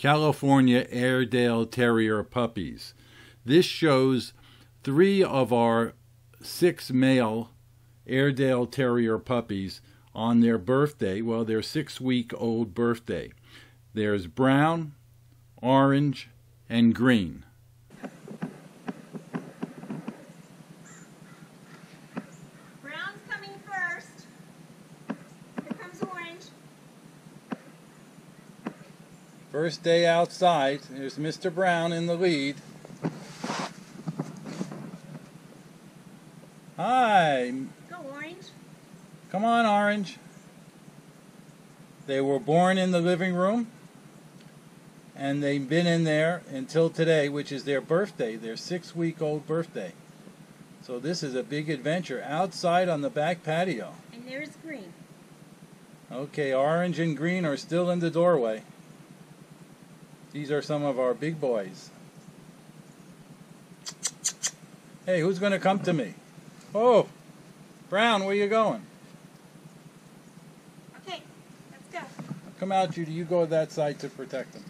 California Airedale Terrier puppies. This shows three of our six male Airedale Terrier puppies on their birthday, well, their six week old birthday. There's brown, orange, and green. Brown's coming first. Here comes orange. First day outside, there's Mr. Brown in the lead. Hi, Go orange. come on, Orange. They were born in the living room, and they've been in there until today, which is their birthday, their six week old birthday. So, this is a big adventure outside on the back patio. And there's green. Okay, orange and green are still in the doorway. These are some of our big boys. Hey, who's going to come to me? Oh, Brown, where you going? Okay, let's go. Come out, Judy. You go that side to protect them.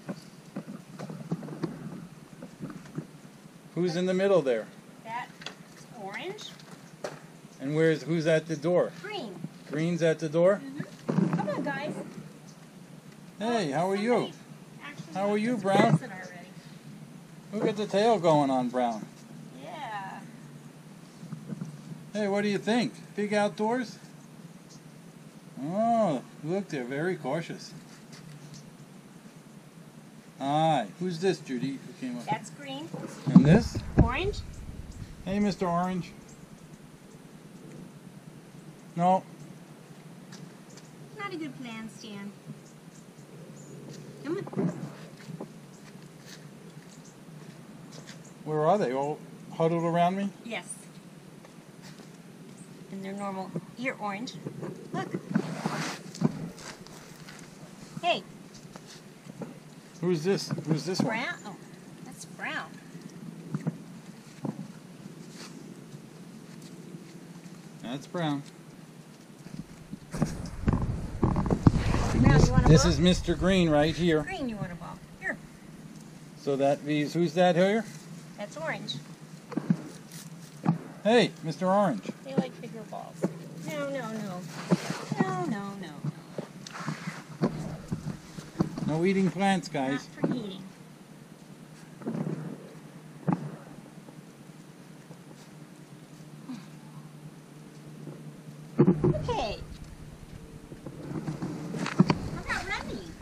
Who's in the middle there? That's orange. And where's who's at the door? Green. Green's at the door. Mm-hmm. Come on, guys. Hey, how are you? How are you, Brown? Look at the tail going on, Brown. Yeah. Hey, what do you think? Big outdoors? Oh, look, they're very cautious. Hi, who's this, Judy? Who came up? That's green. And this? Orange. Hey, Mr. Orange. No, Not a good plan, Stan. Come on. Where are they? All huddled around me? Yes. And they're normal. You're orange. Look. Hey, Who's this? Who's this one? brown. Oh, that's brown. That's Brown. Brown, you This is Mr. Green right here. green. You want a ball? Here. So that means, who's that here? That's orange. Hey, Mr. Orange. They like bigger balls. No, no, no. No, no, no. No eating plants, Not guys. for eating. Okay. How about running?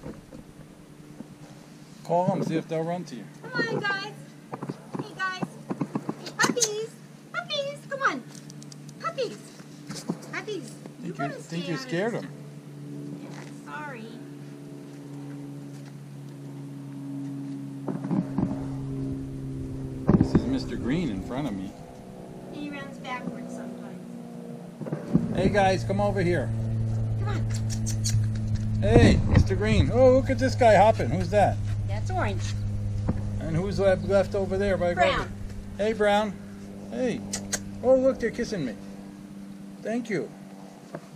Call them, see if they'll run to you. Come on, guys. Hey, guys. Hey, puppies. Puppies. Come on. Puppies. Puppies. You Think, you, think you scared him. sorry. This is Mr. Green in front of me. He runs backwards sometimes. Hey guys, come over here. Come on. Hey, Mr. Green. Oh, look at this guy hopping. Who's that? That's orange. And who's left, left over there by Brown. Grover? Hey, Brown. Hey. Oh, look, they're kissing me. Thank you.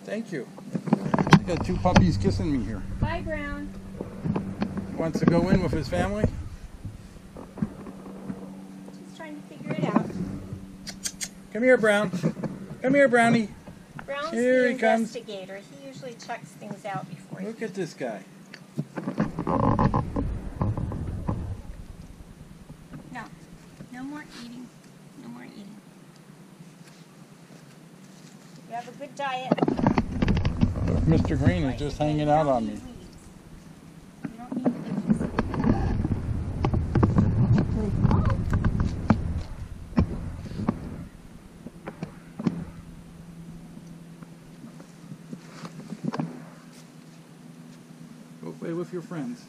Thank you. I got two puppies kissing me here. Bye, Brown. Wants to go in with his family? He's trying to figure it out. Come here, Brown. Come here, Brownie. Brown's Here the he comes. investigator. He usually checks things out before he. Look at this guy. No. No more eating. No more eating. You have a good diet. Mr. Green is just hanging out on me. Go play with your friends.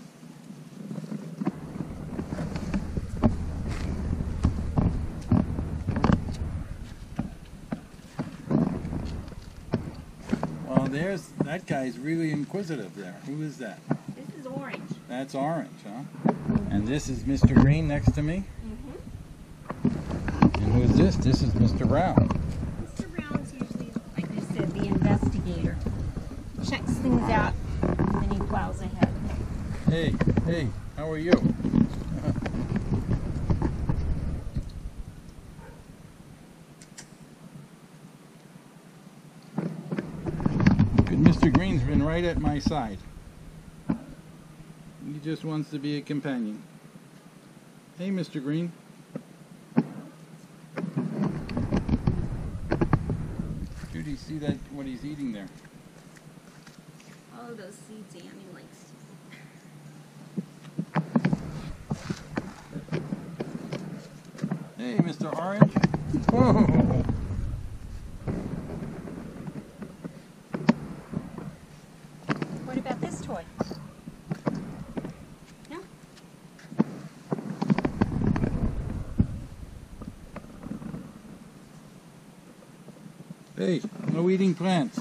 There's that guy's really inquisitive there. Who is that? This is orange. That's orange, huh? And this is Mr. Green next to me. Mm-hmm. And who's this? This is Mr. Brown. Mr. Brown's usually, like I said, the investigator. Checks things out, and then he plows ahead. Hey, hey, How are you? Good Mr. Green's been right at my side. He just wants to be a companion. Hey, Mr. Green. Judy, see that what he's eating there? All of those seeds Annie likes. Hey, Mr. Orange. Whoa. What about this toy? No? Hey, no eating plants.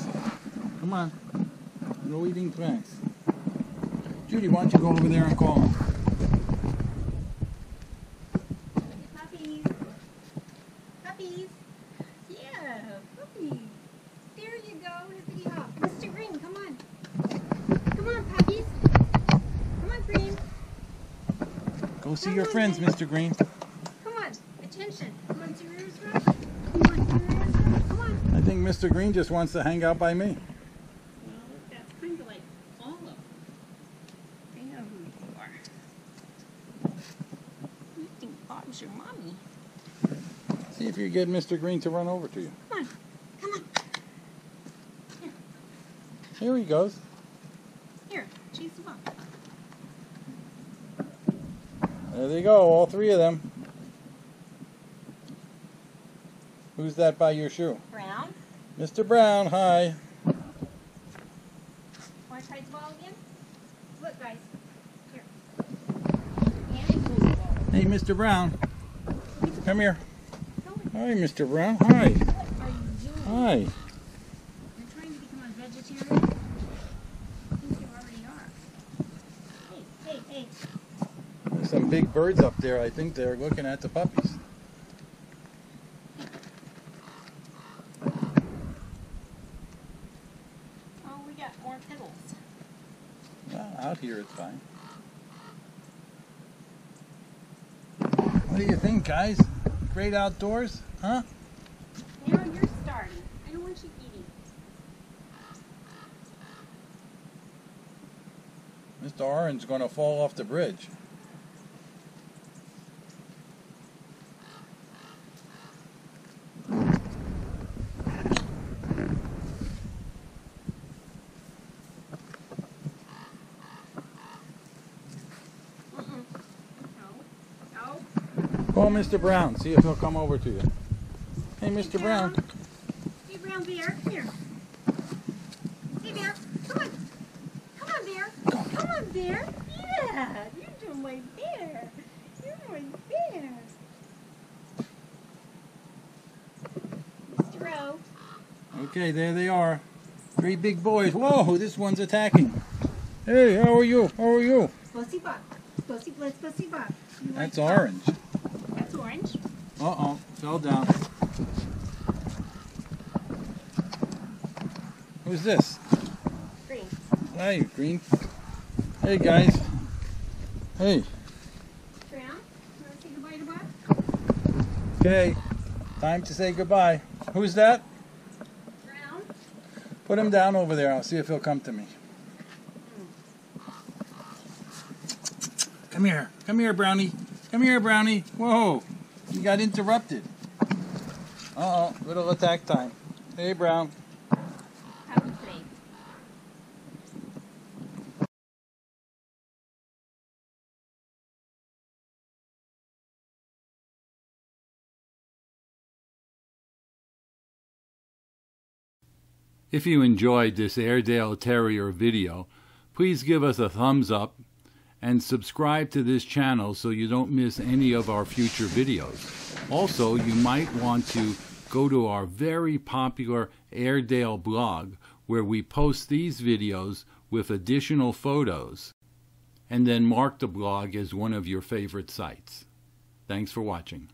Come on. No eating plants. Judy, why don't you go over there and call him? Puppies. Puppies. Yeah, puppies. There you go, hippity hop. Mr. Green, come on. Come on, puppies. Come on, Green. Go see Come your on, friends. Mr. Green. Come on. Attention. You want your ears rubbed? You want your ears rubbed? Come on. I think Mr. Green just wants to hang out by me. Well, that's kind of like all of them. They know who you are. You think Bob's your mommy. See if you get Mr. Green to run over to you. Come on. Come on. Here he goes. Here, chase them up. There they go, all three of them. Who's that by your shoe? Brown. Mr. Brown, hi. Want to try the ball again? Look, guys. Here. Andy pulls the ball. Hey, Mr. Brown. Come here. Hi, Mr. Brown. Hi. What are you doing? Hi. You're trying to become a vegetarian? I think you already are. Hey, hey, hey. There's some big birds up there. I think they're looking at the puppies. Oh, we got more petals. Well, out here it's fine. What do you think, guys? Great outdoors, huh? Now you're starting. I don't want you eating. Mr. Orange's going to fall off the bridge. Mm-mm. No. No. Call Mr. Brown. See if he'll come over to you. Hey, Mr. Brown. Hey, Brown Bear. Here. Hey, Bear. Come on. Come on, Bear. Come on, Bear. Yeah. You're doing my bear. You're my bear. Mr. Rowe. Okay, there they are. Three big boys. Whoa, this one's attacking. Hey, how are you? How are you? Bob. Go see, let's go see Bob. You like That's orange. Uh-oh, fell down. Who's this? Green. Hey, Green. Hey, guys. Hey, Brown. You want to say goodbye to Bob? okay. Time to say goodbye. Who's that? Brown. Put him down over there. I'll see if he'll come to me. Come here. Come here, Brownie. Come here, Brownie. Whoa. You got interrupted. Uh-oh. Little attack time. Hey, Brown. How are? If you enjoyed this Airedale Terrier video, please give us a thumbs up and subscribe to this channel so you don't miss any of our future videos. Also, you might want to go to our very popular Airedale blog where we post these videos with additional photos and then mark the blog as one of your favorite sites. Thanks for watching.